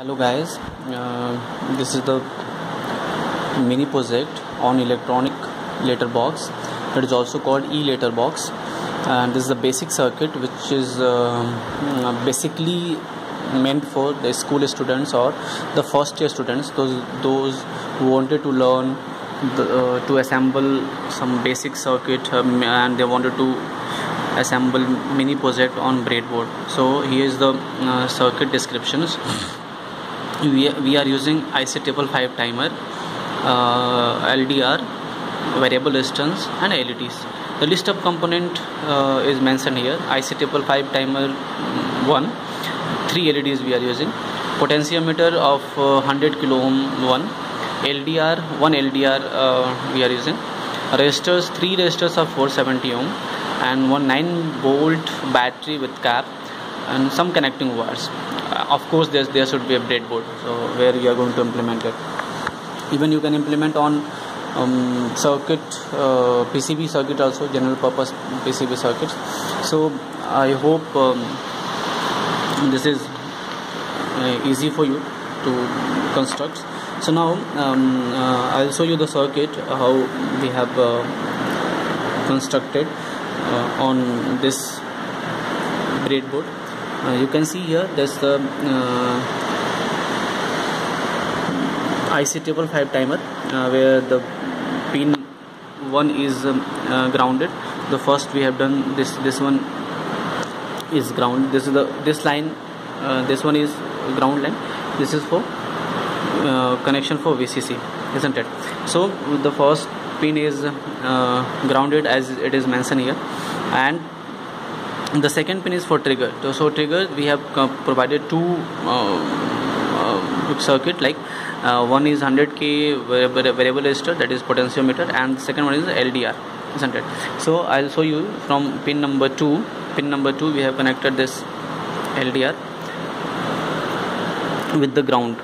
hello guys. Uh, this is the mini project on electronic letter box it is also called e-letter box and this is the basic circuit which is uh, basically meant for the school students or the first year students those those who wanted to learn the, uh, to assemble some basic circuit um, and they wanted to assemble mini project on breadboard. So here is the uh, circuit descriptions we, are using IC triple 5 timer uh, LDR variable resistance and LEDs the list of component uh, is mentioned here. IC triple 5 timer mm, 1 three LEDs we are using. Potentiometer of uh, 100 kilo ohm one. LDR one LDR uh, we are using. Resistors three resistors of 470 ohm and one 9 volt battery with cap and some connecting wires of course there there should be a breadboard so where you are going to implement it. Even you can implement on um, circuit uh, PCB circuit also general purpose PCB circuits. So I hope um, this is uh, easy for you to construct. So now um, uh, I'll show you the circuit how we have uh, constructed uh, on this breadboard uh, you can see here there's the uh, IC triple 5 timer uh, where the pin 1 is um, grounded. The first we have done this this one is ground this is the this line this one is ground line. This is for uh, connection for VCC isn't it? So the first pin is uh, grounded as it is mentioned here. And the second pin is for trigger. So trigger we have provided two uh, uh, circuit like uh, one is 100k variable resistor that is potentiometer and second one is LDR isn't it so I'll show you from pin number 2 pin number 2 we have connected this LDR with the ground.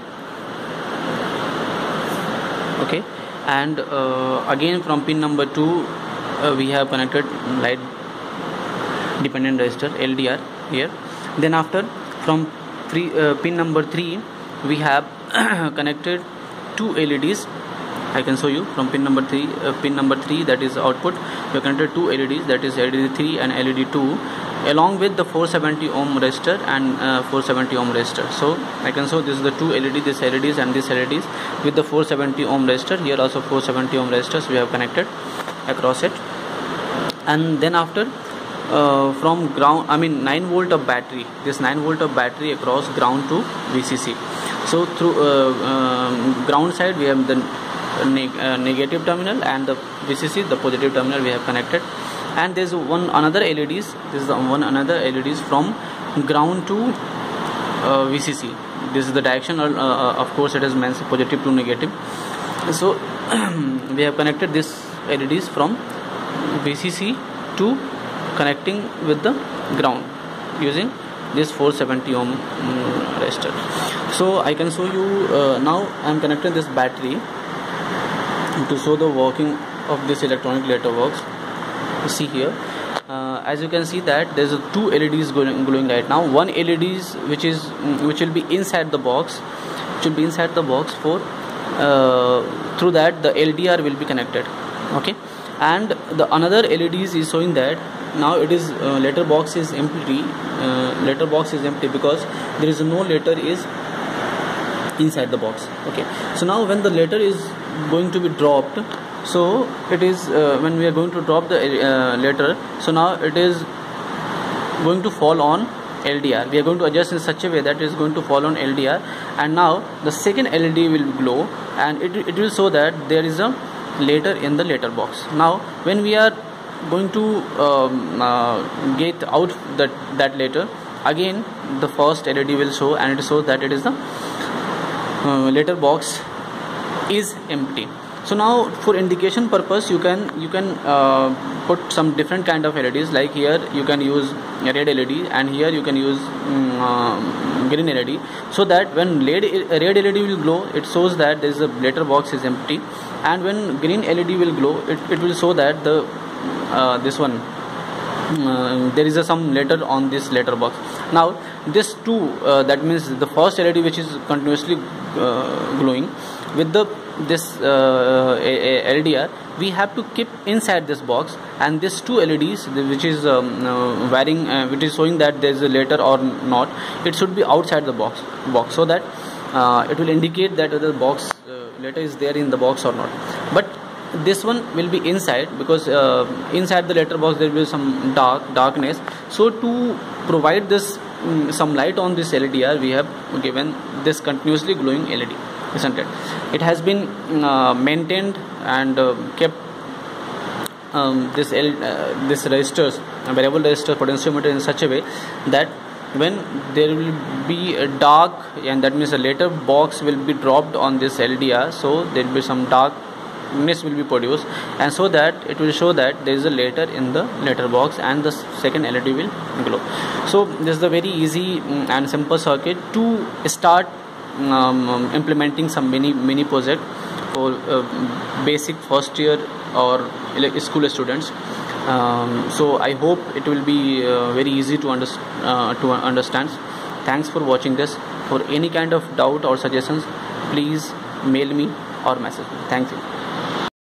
Okay? And uh, again from pin number 2 uh, we have connected light dependent resistor LDR here. Then after from three uh, pin number 3 we have connected two LEDs I can show you from pin number 3 uh, pin number 3 that is output. We connected two LEDs that is LED 3 and LED 2 along with the 470 ohm resistor and uh, 470 ohm resistor so I can show this is the two LED this LEDs and this LEDs with the 470 ohm resistor here also 470 ohm resistors we have connected across it. And then after uh, from ground I mean 9 volt of battery. This 9 volt of battery across ground to VCC so through uh, um, ground side we have the neg- uh, negative terminal and the VCC the positive terminal we have connected. And there's one another LEDs this is one another LEDs from ground to uh, VCC this is the direction uh, uh, of course it is meant positive to negative. So we have connected this LEDs from VCC to connecting with the ground using this 470 ohm um, resistor. So I can show you uh, now I am connecting this battery to show the working of this electronic letter works. See here uh, as you can see that there's two LEDs glowing, glowing right now. One LEDs which is which will be inside the box. Should be inside the box for uh, through that the LDR will be connected. Okay? And the another LEDs is showing that now it is uh, letter box is empty uh, letter box is empty because there is no letter is inside the box. Okay. So now when the letter is going to be dropped so it is uh, when we are going to drop the uh, letter so now it is going to fall on LDR we are going to adjust in such a way that it is going to fall on LDR and now the second LED will glow and it, it will show that there is a letter in the letter box now when we are going to um, uh, get out that that letter. Again the first LED will show and it shows that it is the uh, letter box is empty. So now for indication purpose you can you can uh, put some different kind of LEDs like here you can use red LED and here you can use um, green LED so that when red, red LED will glow it shows that there is a letter box is empty. And when green LED will glow it, it will show that the uh, this one uh, there is a some letter on this letter box. Now this two uh, that means the first led which is continuously uh, glowing with the this uh, ldr we have to keep inside this box and this two leds which is um, uh, uh, which is showing that there is a letter or not it should be outside the box box so that uh, it will indicate that whether the box letter is there in the box or not. But this one will be inside because uh, inside the letter box there will be some dark darkness. So to provide this um, some light on this LEDR we have given this continuously glowing LED isn't it? It has been uh, maintained and uh, kept um, this L, uh, this resistors variable resistor potentiometer in such a way that when there will be a dark and that means a later box will be dropped on this LDR so there will be some dark darkness will be produced and so that it will show that there is a letter in the letter box and the second LED will glow. So this is a very easy mm, and simple circuit to start um, implementing some mini mini project for uh, basic first year or school students. Um, so I hope it will be uh, very easy to, under, uh, to understand. Thanks for watching this. For any kind of doubt or suggestions please mail me or message me. Thank you